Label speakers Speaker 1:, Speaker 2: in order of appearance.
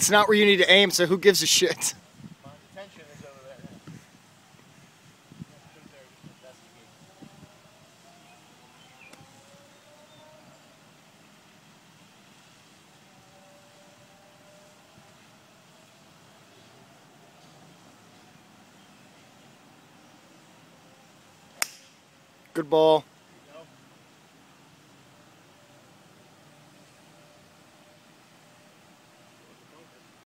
Speaker 1: It's not where you need to aim, so who gives a shit? Good ball.